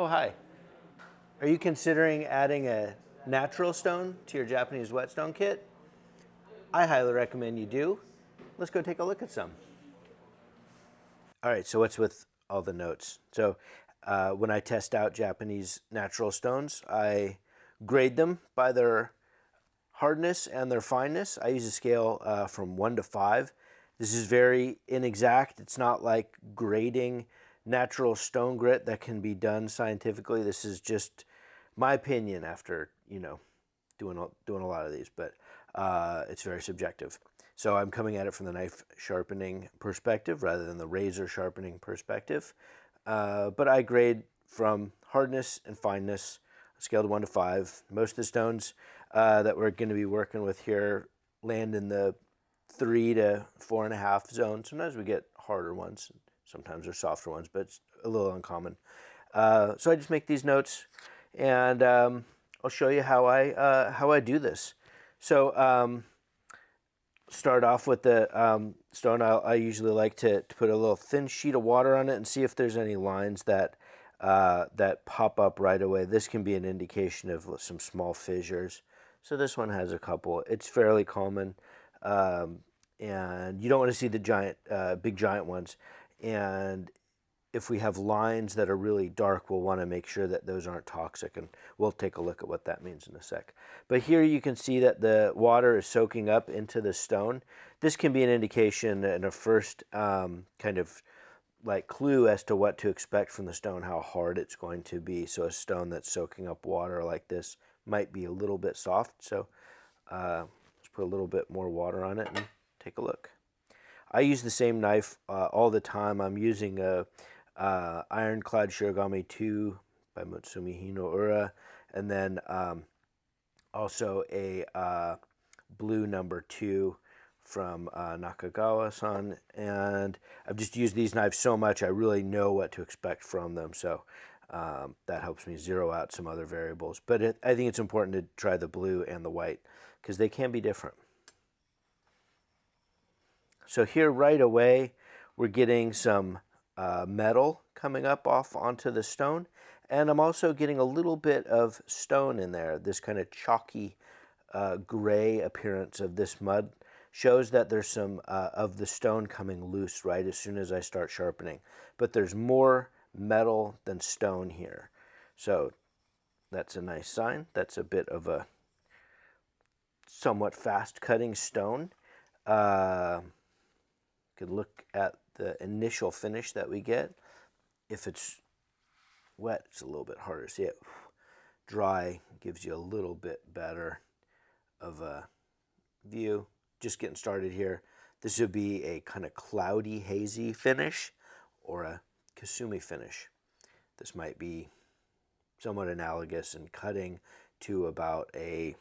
Oh, hi. Are you considering adding a natural stone to your Japanese whetstone kit? I highly recommend you do. Let's go take a look at some. All right, so what's with all the notes? So uh, when I test out Japanese natural stones, I grade them by their hardness and their fineness. I use a scale uh, from one to five. This is very inexact. It's not like grading natural stone grit that can be done scientifically. This is just my opinion after, you know, doing, doing a lot of these, but uh, it's very subjective. So I'm coming at it from the knife sharpening perspective rather than the razor sharpening perspective. Uh, but I grade from hardness and fineness, scale to one to five. Most of the stones uh, that we're going to be working with here land in the three to four and a half zone. Sometimes we get harder ones, sometimes they're softer ones, but it's a little uncommon. Uh, so I just make these notes, and um, I'll show you how I uh, how I do this. So um, start off with the um, stone. I, I, usually like to, to put a little thin sheet of water on it and see if there's any lines that uh, that pop up right away. This can be an indication of some small fissures. So this one has a couple. It's fairly common, um, and you don't want to see the giant, uh, big giant ones. And if we have lines that are really dark, we'll want to make sure that those aren't toxic, and we'll take a look at what that means in a sec. But here you can see that the water is soaking up into the stone. This can be an indication and a first um, kind of like clue as to what to expect from the stone, how hard it's going to be. So a stone that's soaking up water like this might be a little bit soft. So uh, let's put a little bit more water on it and take a look. I use the same knife uh, all the time. I'm using a uh, Ironclad Shirogami 2 by Mutsumi Hinoura, and then um, also a uh, blue number 2 from uh, Nakagawa-san. And I've just used these knives so much, I really know what to expect from them. So um, that helps me zero out some other variables. But it, I think it's important to try the blue and the white because they can be different. So here right away, we're getting some uh, metal coming up off onto the stone. And I'm also getting a little bit of stone in there. This kind of chalky uh, gray appearance of this mud shows that there's some uh, of the stone coming loose right as soon as I start sharpening. But there's more metal than stone here. So that's a nice sign. That's a bit of a somewhat fast cutting stone. Uh, could look at the initial finish that we get. If it's wet, it's a little bit harder to see it. Dry gives you a little bit better of a view. Just getting started here. This would be a kind of cloudy, hazy finish or a Kasumi finish. This might be somewhat analogous in cutting to about a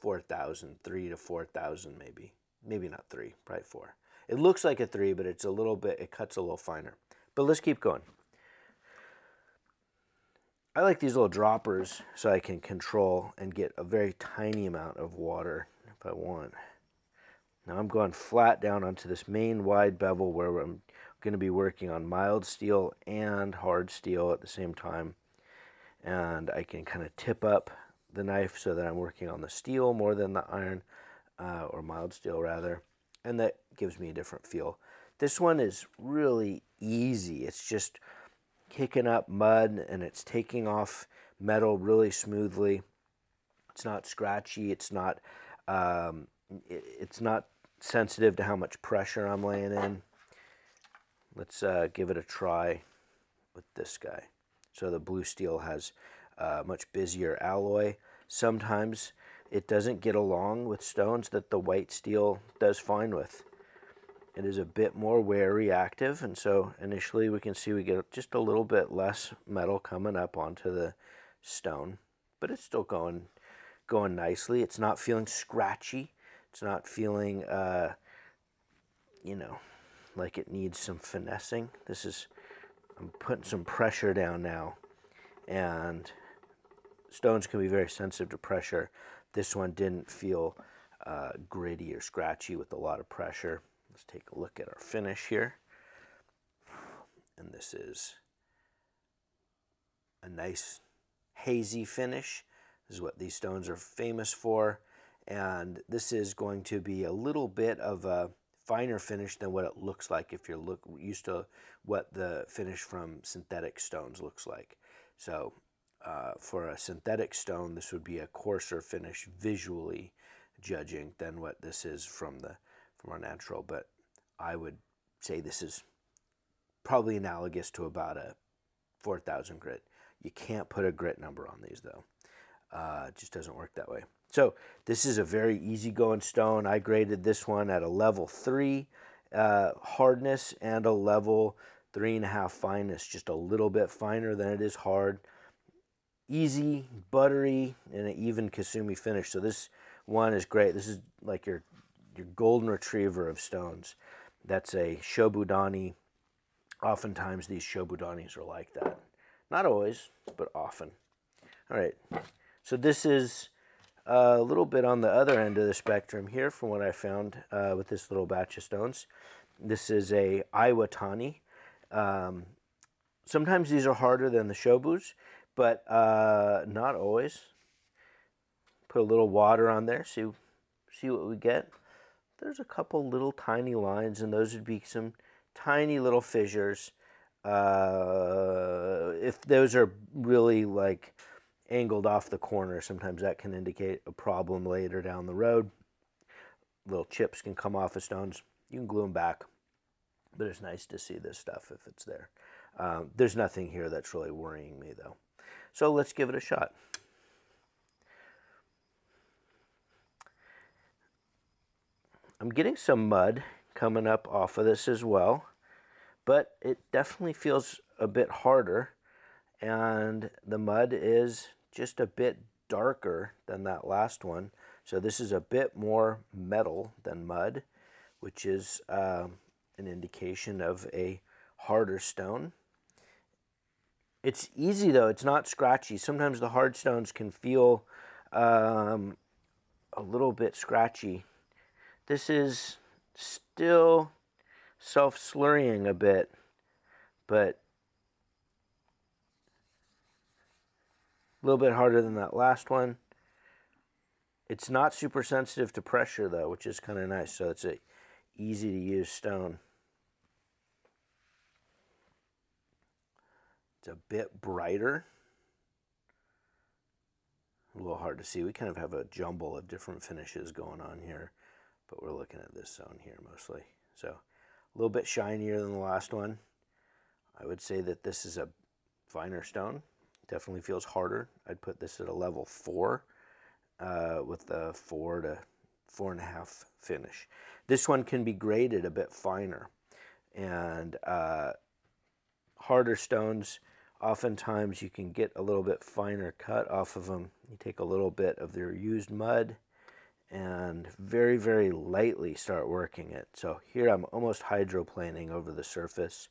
4,000, 3 to 4,000 maybe. Maybe not 3, probably 4. It looks like a three, but it's a little bit, it cuts a little finer. But let's keep going. I like these little droppers so I can control and get a very tiny amount of water if I want. Now I'm going flat down onto this main wide bevel where I'm going to be working on mild steel and hard steel at the same time. And I can kind of tip up the knife so that I'm working on the steel more than the iron, uh, or mild steel rather and that gives me a different feel. This one is really easy. It's just kicking up mud and it's taking off metal really smoothly. It's not scratchy. It's not um, it, it's not sensitive to how much pressure I'm laying in. Let's uh, give it a try with this guy. So the blue steel has uh, much busier alloy. Sometimes it doesn't get along with stones that the white steel does fine with. It is a bit more wear reactive, and so initially we can see we get just a little bit less metal coming up onto the stone, but it's still going going nicely. It's not feeling scratchy. It's not feeling, uh, you know, like it needs some finessing. This is, I'm putting some pressure down now, and stones can be very sensitive to pressure. This one didn't feel uh, gritty or scratchy with a lot of pressure. Let's take a look at our finish here. And this is a nice hazy finish. This is what these stones are famous for. And this is going to be a little bit of a finer finish than what it looks like if you're look, used to what the finish from synthetic stones looks like. So uh, for a synthetic stone, this would be a coarser finish visually judging than what this is from the from our natural. But I would say this is probably analogous to about a 4,000 grit. You can't put a grit number on these though. Uh, it just doesn't work that way. So this is a very easy going stone. I graded this one at a level three uh, hardness and a level three and a half fineness, just a little bit finer than it is hard. Easy, buttery, and an even Kasumi finish. So this one is great. This is like your your golden retriever of stones. That's a Shobudani. Oftentimes these Shobudanis are like that. Not always, but often. All right, so this is a little bit on the other end of the spectrum here from what I found uh, with this little batch of stones. This is a Iwatani. Um, sometimes these are harder than the Shobus, but uh, not always. Put a little water on there, see, see what we get. There's a couple little tiny lines, and those would be some tiny little fissures. Uh, if those are really like angled off the corner, sometimes that can indicate a problem later down the road. Little chips can come off of stones. You can glue them back, but it's nice to see this stuff if it's there. Um, there's nothing here that's really worrying me though. So let's give it a shot. I'm getting some mud coming up off of this as well but it definitely feels a bit harder and the mud is just a bit darker than that last one. So this is a bit more metal than mud, which is um, an indication of a harder stone. It's easy though, it's not scratchy. Sometimes the hard stones can feel um, a little bit scratchy. This is still self-slurrying a bit, but a little bit harder than that last one. It's not super sensitive to pressure though, which is kind of nice. So it's a easy to use stone. It's a bit brighter. A little hard to see. We kind of have a jumble of different finishes going on here, but we're looking at this zone here mostly. So a little bit shinier than the last one. I would say that this is a finer stone. Definitely feels harder. I'd put this at a level four uh, with a four to four and a half finish. This one can be graded a bit finer and uh, harder stones oftentimes you can get a little bit finer cut off of them. You take a little bit of their used mud and very, very lightly start working it. So here I'm almost hydroplaning over the surface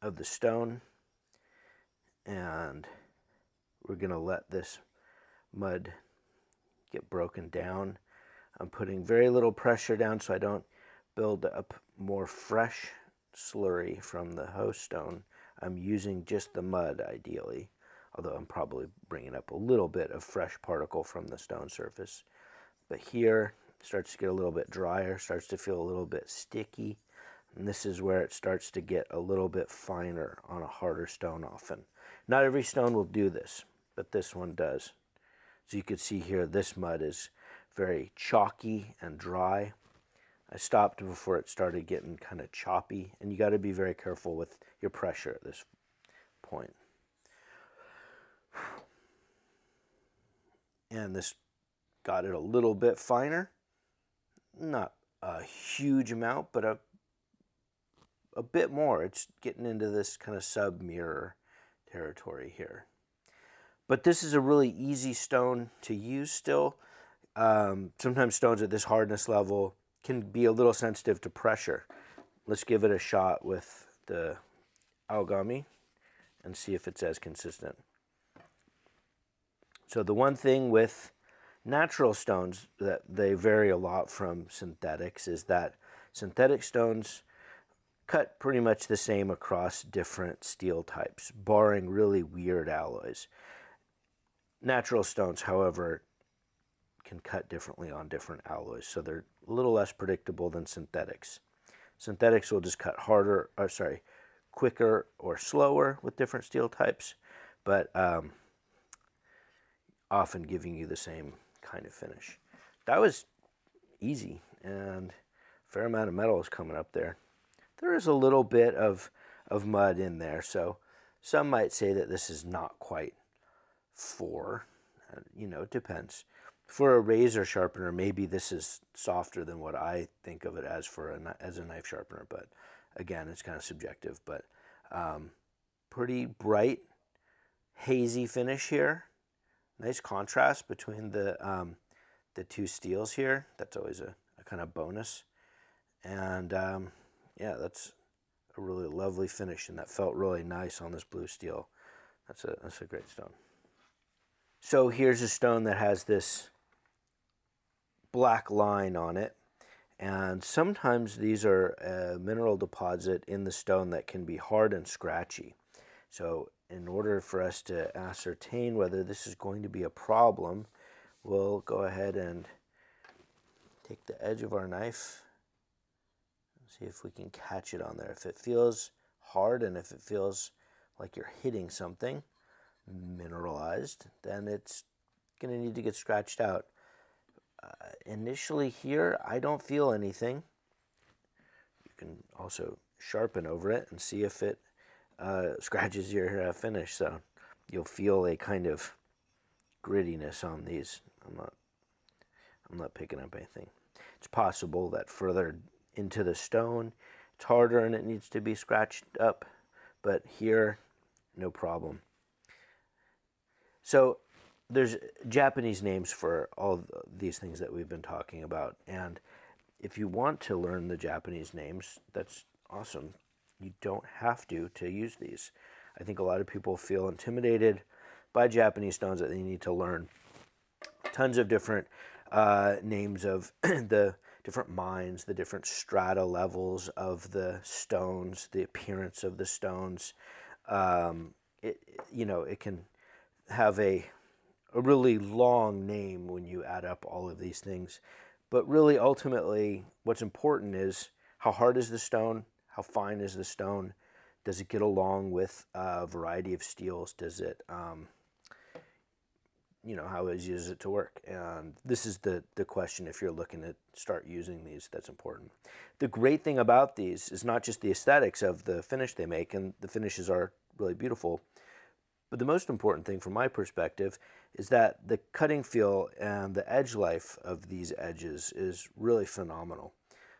of the stone and we're going to let this mud get broken down. I'm putting very little pressure down so I don't build up more fresh slurry from the host stone. I'm using just the mud ideally, although I'm probably bringing up a little bit of fresh particle from the stone surface. But here starts to get a little bit drier, starts to feel a little bit sticky. And this is where it starts to get a little bit finer on a harder stone often. Not every stone will do this, but this one does. So you can see here, this mud is very chalky and dry. I stopped before it started getting kind of choppy, and you got to be very careful with your pressure at this point. And this got it a little bit finer. Not a huge amount, but a, a bit more. It's getting into this kind of sub-mirror territory here. But this is a really easy stone to use still. Um, sometimes stones at this hardness level can be a little sensitive to pressure. Let's give it a shot with the Aogami and see if it's as consistent. So the one thing with natural stones that they vary a lot from synthetics is that synthetic stones cut pretty much the same across different steel types, barring really weird alloys. Natural stones, however, can cut differently on different alloys, so they're a little less predictable than synthetics. Synthetics will just cut harder, or sorry, quicker or slower with different steel types, but um, often giving you the same kind of finish. That was easy and a fair amount of metal is coming up there. There is a little bit of, of mud in there, so some might say that this is not quite four. Uh, you know, it depends. For a razor sharpener, maybe this is softer than what I think of it as for a, as a knife sharpener, but again, it's kind of subjective. But um, pretty bright, hazy finish here. Nice contrast between the um, the two steels here. That's always a, a kind of bonus. And um, yeah, that's a really lovely finish, and that felt really nice on this blue steel. That's a that's a great stone. So here's a stone that has this black line on it. And sometimes these are a mineral deposit in the stone that can be hard and scratchy. So in order for us to ascertain whether this is going to be a problem, we'll go ahead and take the edge of our knife see if we can catch it on there. If it feels hard and if it feels like you're hitting something mineralized, then it's going to need to get scratched out. Initially here, I don't feel anything. You can also sharpen over it and see if it uh, scratches your uh, finish. So you'll feel a kind of grittiness on these. I'm not, I'm not picking up anything. It's possible that further into the stone, it's harder and it needs to be scratched up, but here, no problem. So there's Japanese names for all these things that we've been talking about. And if you want to learn the Japanese names, that's awesome. You don't have to to use these. I think a lot of people feel intimidated by Japanese stones that they need to learn tons of different uh, names of the different mines, the different strata levels of the stones, the appearance of the stones. Um, it, you know, it can have a, a really long name when you add up all of these things. But really, ultimately, what's important is how hard is the stone? How fine is the stone? Does it get along with a variety of steels? Does it, um, you know, how easy is it to work? And this is the, the question if you're looking to start using these, that's important. The great thing about these is not just the aesthetics of the finish they make, and the finishes are really beautiful, but the most important thing from my perspective is that the cutting feel and the edge life of these edges is really phenomenal.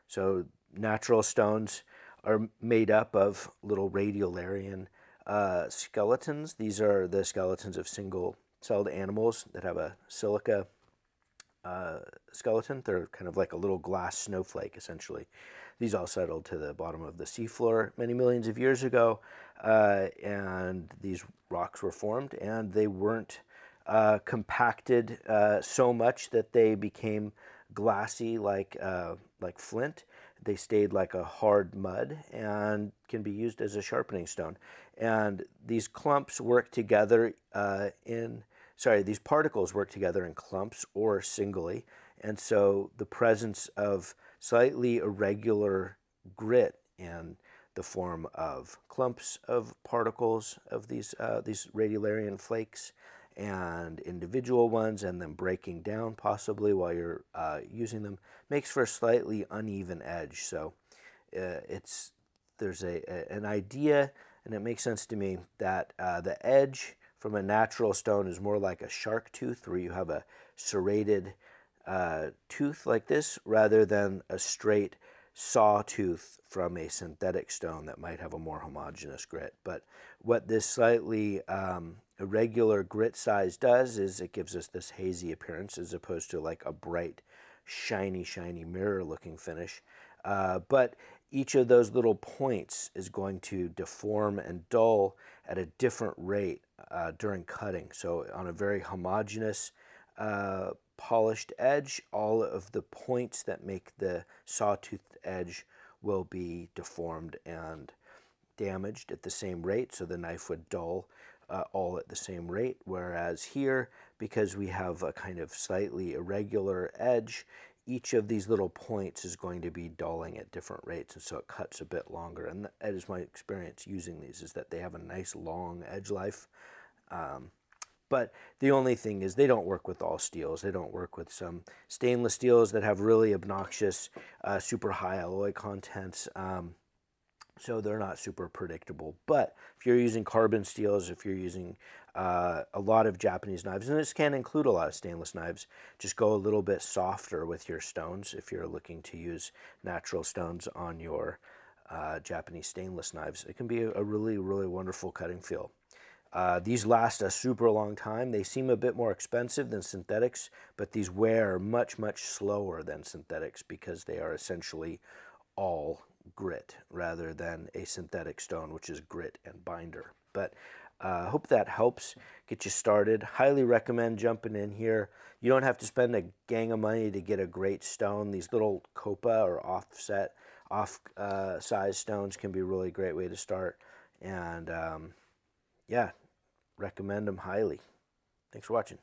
So natural stones are made up of little radiolarian uh, skeletons. These are the skeletons of single celled animals that have a silica uh, skeleton. They're kind of like a little glass snowflake, essentially. These all settled to the bottom of the seafloor many millions of years ago, uh, and these rocks were formed, and they weren't uh, compacted uh, so much that they became glassy like uh, like flint. They stayed like a hard mud and can be used as a sharpening stone. And these clumps work together uh, in sorry, these particles work together in clumps or singly. And so the presence of slightly irregular grit in the form of clumps of particles of these, uh, these radiolarian flakes and individual ones and then breaking down possibly while you're uh, using them makes for a slightly uneven edge. So uh, it's, there's a, a, an idea and it makes sense to me that uh, the edge from a natural stone is more like a shark tooth where you have a serrated uh, tooth like this rather than a straight sawtooth from a synthetic stone that might have a more homogeneous grit. But what this slightly um, irregular grit size does is it gives us this hazy appearance as opposed to like a bright, shiny, shiny mirror looking finish. Uh, but each of those little points is going to deform and dull at a different rate uh, during cutting. So on a very homogeneous uh, polished edge, all of the points that make the sawtooth edge will be deformed and damaged at the same rate, so the knife would dull uh, all at the same rate. Whereas here, because we have a kind of slightly irregular edge, each of these little points is going to be dulling at different rates, and so it cuts a bit longer. And that is my experience using these, is that they have a nice long edge life. Um, but the only thing is they don't work with all steels. They don't work with some stainless steels that have really obnoxious, uh, super high alloy contents. Um, so they're not super predictable. But if you're using carbon steels, if you're using uh, a lot of Japanese knives, and this can include a lot of stainless knives, just go a little bit softer with your stones if you're looking to use natural stones on your uh, Japanese stainless knives. It can be a really, really wonderful cutting feel. Uh, these last a super long time. They seem a bit more expensive than synthetics, but these wear much, much slower than synthetics because they are essentially all grit rather than a synthetic stone, which is grit and binder. But I uh, hope that helps get you started. Highly recommend jumping in here. You don't have to spend a gang of money to get a great stone. These little koppa or offset, off uh, size stones can be a really great way to start. And um, yeah, recommend them highly. Thanks for watching.